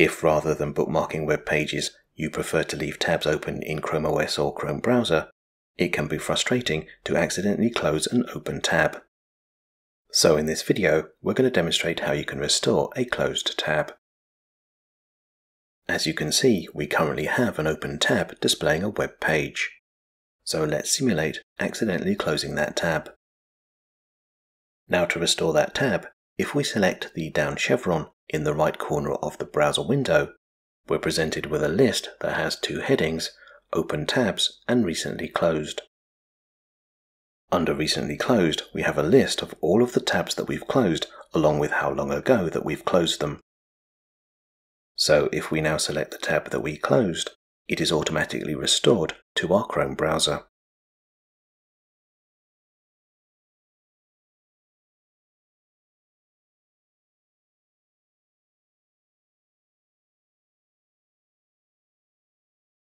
If rather than bookmarking web pages, you prefer to leave tabs open in Chrome OS or Chrome browser, it can be frustrating to accidentally close an open tab. So in this video, we're going to demonstrate how you can restore a closed tab. As you can see, we currently have an open tab displaying a web page. So let's simulate accidentally closing that tab. Now to restore that tab, if we select the down chevron in the right corner of the browser window, we're presented with a list that has two headings, Open Tabs and Recently Closed. Under Recently Closed, we have a list of all of the tabs that we've closed, along with how long ago that we've closed them. So if we now select the tab that we closed, it is automatically restored to our Chrome browser.